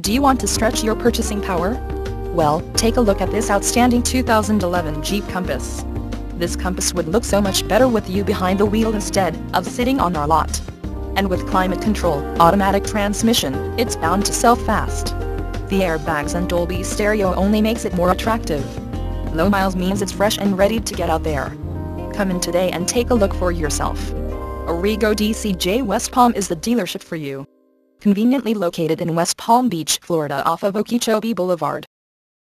Do you want to stretch your purchasing power? Well, take a look at this outstanding 2011 Jeep Compass. This Compass would look so much better with you behind the wheel instead of sitting on our lot. And with climate control, automatic transmission, it's bound to sell fast. The airbags and Dolby stereo only makes it more attractive. Low miles means it's fresh and ready to get out there. Come in today and take a look for yourself. Arrigo DCJ West Palm is the dealership for you. Conveniently located in West Palm Beach, Florida off of Okeechobee Boulevard.